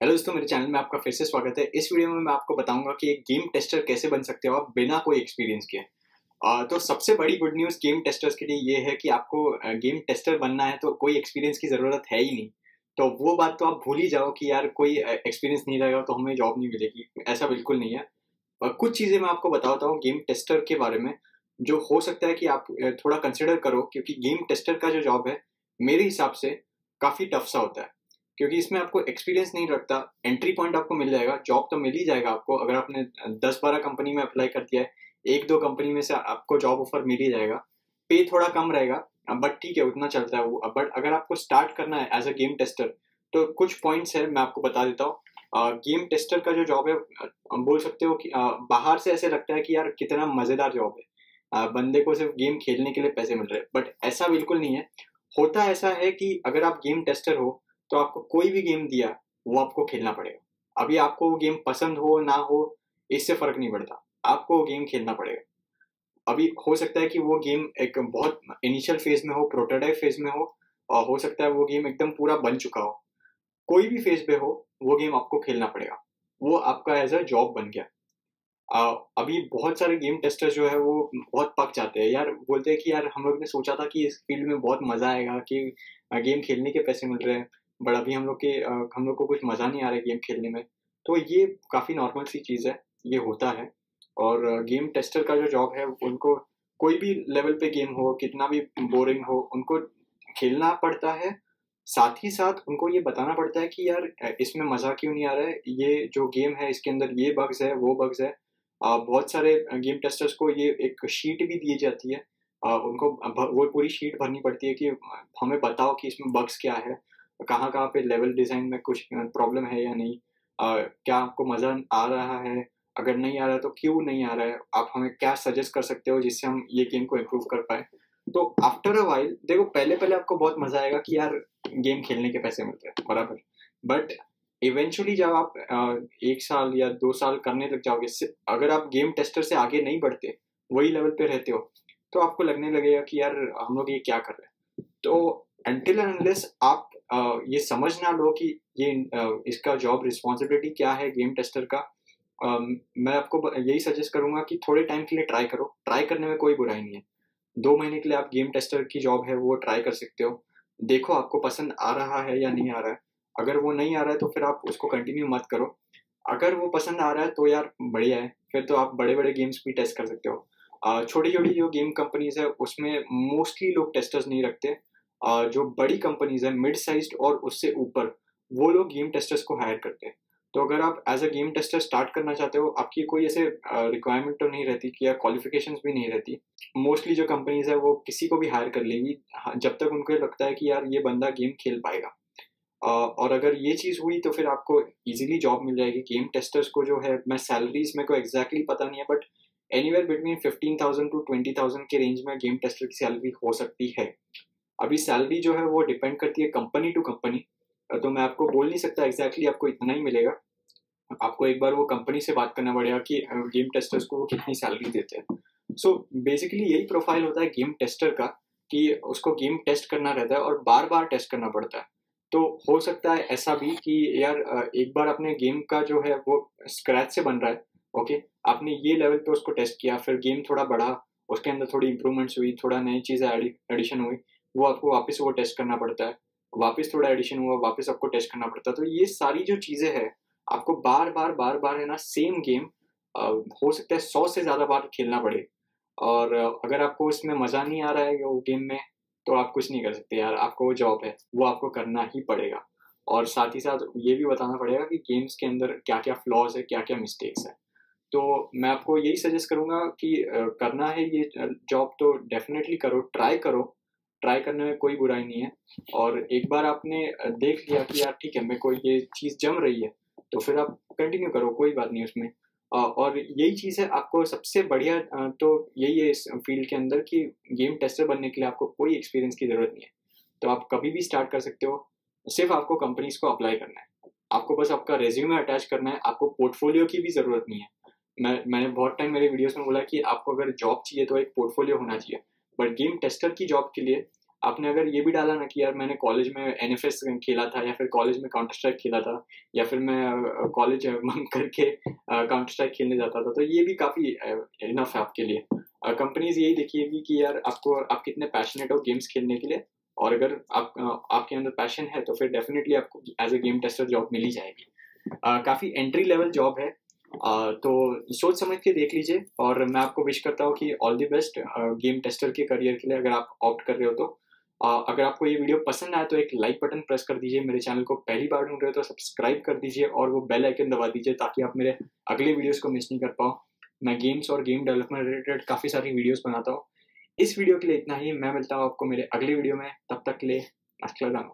Hello दोस्तों, मेरे channel में आपका फिर से स्वागत है। इस वीडियो में मैं आपको बताऊँगा कि एक गेम टेस्टर कैसे बन सकते हो आप बिना कोई एक्सपीरियंस के। तो सबसे बड़ी गुड न्यूज़ गेम टेस्टर्स के लिए ये है कि आपको गेम टेस्टर बनना है तो कोई एक्सपीरियंस की ज़रूरत है ही नहीं। तो वो बात तो आप भूल ही जाओ कि यार कोई एक्सपीरियंस नहीं रहेगा तो हमें जॉब नहीं मिलेगी। ऐसा बिल्कुल नहीं है। और कुछ चीज़ें मैं आपको बताता हूँ गेम टेस्टर के बारे में, जो हो सकता है कि आप थोड़ा कंसिडर करो, क्योंकि गेम टेस्टर का जो जॉब है, मेरे हिसाब से काफ़ी टफ सा होता है। क्योंकि इसमें आपको एक्सपीरियंस नहीं रखता एंट्री पॉइंट आपको मिल जाएगा जॉब तो मिल ही जाएगा आपको अगर आपने दस बारह कंपनी में अप्लाई कर दिया है एक दो कंपनी में से आपको जॉब ऑफ़र मिल ही जाएगा। पे थोड़ा कम रहेगा बट ठीक है उतना चलता है वो। बट अगर आपको स्टार्ट करना है एज अ गेम टेस्टर तो कुछ पॉइंट्स है मैं आपको बता देता हूँ। गेम टेस्टर का जो जॉब है बोल सकते हो कि आ, बाहर से ऐसे लगता है कि यार कितना मज़ेदार जॉब है। आ, बंदे को सिर्फ़ गेम खेलने के लिए पैसे मिल रहे हैं। बट ऐसा बिल्कुल नहीं है। होता ऐसा है कि अगर आप गेम टेस्टर हो तो आपको कोई भी गेम दिया वो आपको खेलना पड़ेगा। अभी आपको वो गेम पसंद हो ना हो इससे फ़र्क नहीं पड़ता। आपको वो गेम खेलना पड़ेगा। अभी हो सकता है कि वो गेम एक बहुत इनिशियल फ़ेज़ में हो प्रोटोटाइप फ़ेज़ में हो और हो सकता है वो गेम एकदम पूरा बन चुका हो। कोई भी फ़ेज़ पे हो वो गेम आपको खेलना पड़ेगा। वो आपका एज अ जॉब बन गया। आ, अभी बहुत सारे गेम टेस्टर जो है वो बहुत पक जाते हैं। यार बोलते हैं कि यार हम लोग ने सोचा था कि इस फ़ील्ड में बहुत मज़ा आएगा कि गेम खेलने के पैसे मिल रहे हैं। बट अभी हम लोग के हम लोग को कुछ मज़ा नहीं आ रहा है गेम खेलने में। तो ये काफ़ी नॉर्मल सी चीज़ है, ये होता है। और गेम टेस्टर का जो जॉब है, उनको कोई भी लेवल पे गेम हो, कितना भी बोरिंग हो, उनको खेलना पड़ता है। साथ ही साथ उनको ये बताना पड़ता है कि यार इसमें मज़ा क्यों नहीं आ रहा है? ये जो गेम है, इसके अंदर ये बग्स है, वो बग्स है। बहुत सारे गेम टेस्टर्स को ये एक शीट भी दी जाती है। उनको वो पूरी शीट भरनी पड़ती है कि हमें बताओ कि इसमें बग्स क्या है। कहाँ कहाँ पे लेवल डिज़ाइन में कुछ प्रॉब्लम है या नहीं? आ, क्या आपको मज़ा आ रहा है? अगर नहीं आ रहा है तो क्यों नहीं आ रहा है? आप हमें क्या सजेस्ट कर सकते हो जिससे हम ये गेम को इम्प्रूव कर पाए? तो आफ्टर अ वाइल देखो पहले पहले आपको बहुत मज़ा आएगा कि यार गेम खेलने के पैसे मिलते हैं बराबर। बट इवेंचुअली जब आप एक साल या दो साल करने लग जाओगे अगर आप गेम टेस्टर से आगे नहीं बढ़ते वही लेवल पे रहते हो तो आपको लगने लगेगा कि यार हम लोग ये क्या कर रहे हैं? तो एंटिल एनलेस आप ये समझ ना लो कि ये इसका जॉब रिस्पॉन्सिबिलिटी क्या है गेम टेस्टर का। मैं आपको यही सजेस्ट करूँगा कि थोड़े टाइम के लिए ट्राई करो। ट्राई करने में कोई बुराई नहीं है। दो महीने के लिए आप गेम टेस्टर की जॉब है, वो ट्राई कर सकते हो। देखो आपको पसंद आ रहा है या नहीं आ रहा है। अगर वो नहीं आ रहा है तो फिर आप उसको कंटिन्यू मत करो। अगर वो पसंद आ रहा है तो यार बढ़िया है। फिर तो आप बड़े बड़े गेम्स भी टेस्ट कर सकते हो। छोटी छोटी जो गेम कंपनीज़ है, उसमें मोस्टली लोग टेस्टर्स नहीं रखते। जो बड़ी कंपनीज़ हैं मिड साइज़ और उससे ऊपर वो लोग गेम टेस्टर्स को हायर करते हैं। तो अगर आप as a game tester start करना चाहते हो आपकी कोई ऐसे रिक्वायरमेंट तो नहीं रहती कि या क्वालिफिकेशन भी नहीं रहती। मोस्टली जो कंपनीज़ है वो किसी को भी हायर कर लेंगी हाँ, जब तक उनको लगता है कि यार ये बंदा गेम खेल पाएगा। और अगर ये चीज़ हुई तो फिर आपको इजीली जॉब मिल जाएगी। गेम टेस्टर्स को जो है मैं सैलरीज मेरे को एग्जैक्टली exactly पता नहीं है but anywhere between fifteen thousand to twenty thousand के रेंज में गेम टेस्टर की सैलरी हो सकती है। अभी सैलरी जो है वो डिपेंड करती है कंपनी टू कंपनी तो मैं आपको बोल नहीं सकता एग्जैक्टली exactly आपको इतना ही मिलेगा। आपको एक बार वो कंपनी से बात करना पड़ेगा कि गेम टेस्टर्स को वो कितनी सैलरी देते हैं। सो बेसिकली यही प्रोफ़ाइल होता है गेम टेस्टर का कि उसको गेम टेस्ट करना रहता है और बार बार टेस्ट करना पड़ता है। तो हो सकता है ऐसा भी कि यार एक बार अपने गेम का जो है वो स्क्रैच से बन रहा है ओके आपने ये लेवल पे उसको टेस्ट किया, फिर गेम थोड़ा बढ़ा, उसके अंदर थोड़ी इंप्रूवमेंट्स हुई, थोड़ा नई चीज़ें एडिशन हुई वो आपको वापस वो टेस्ट करना पड़ता है। वापस थोड़ा एडिशन हुआ, वापस आपको टेस्ट करना पड़ता है। तो ये सारी जो चीज़ें हैं, आपको बार बार बार बार है ना सेम गेम हो सकता है सौ से ज़्यादा बार खेलना पड़े। और अगर आपको इसमें मज़ा नहीं आ रहा है वो गेम में तो आप कुछ नहीं कर सकते यार। आपको वो जॉब है, वो आपको करना ही पड़ेगा। और साथ ही साथ ये भी बताना पड़ेगा कि गेम्स के अंदर क्या क्या फ्लॉज है क्या क्या मिस्टेक्स है। तो मैं आपको यही सजेस्ट करूँगा कि करना है ये जॉब तो डेफिनेटली करो ट्राई करो। ट्राई करने में कोई बुराई नहीं है। और एक बार आपने देख लिया कि यार ठीक है, मेरे को ये चीज़ जम रही है तो फिर आप कंटिन्यू करो, कोई बात नहीं उसमें। और यही चीज़ है, आपको सबसे बढ़िया तो यही है इस फ़ील्ड के अंदर कि गेम टेस्टर बनने के लिए आपको कोई एक्सपीरियंस की ज़रूरत नहीं है। तो आप कभी भी स्टार्ट कर सकते हो, सिर्फ़ आपको कंपनीज़ को अप्लाई करना है। आपको बस आपका रेज्यूमे अटैच करना है, आपको पोर्टफोलियो की भी ज़रूरत नहीं है। मैं, मैंने बहुत टाइम मेरे वीडियोस में बोला कि आपको अगर जॉब चाहिए तो एक पोर्टफोलियो होना चाहिए बट गेम टेस्टर की जॉब के लिए आपने अगर ये भी डाला ना कि यार मैंने कॉलेज में एनएफएस खेला था या फिर कॉलेज में काउंटर स्ट्राइक खेला था या फिर मैं कॉलेज मंग करके काउंटर स्ट्राइक खेलने जाता था तो ये भी काफ़ी इनफ है आपके लिए। कंपनीज़ यही देखिएगी कि यार आपको आप कितने पैशनेट हो गेम्स खेलने के लिए और अगर आप आपके अंदर पैशन है तो फिर डेफिनेटली आपको as a game tester job मिल ही जाएगी काफ़ी एंट्री लेवल जॉब है। Uh, तो सोच समझ के देख लीजिए और मैं आपको विश करता हूँ कि all the best game tester के करियर के लिए अगर आप ऑप्ट कर रहे हो तो। अगर आपको ये वीडियो पसंद आए तो एक लाइक बटन प्रेस कर दीजिए। मेरे चैनल को पहली बार ढूंढ रहे हो तो सब्सक्राइब कर दीजिए और वो बेल आइकन दबा दीजिए ताकि आप मेरे अगले वीडियोस को मिस नहीं कर पाओ। मैं गेम्स और गेम डेवलपमेंट रिलेटेड काफ़ी सारी वीडियोस बनाता हूँ। इस वीडियो के लिए इतना ही। मैं मिलता हूँ आपको मेरे अगले वीडियो में। तब तक के लिए अस्सलाम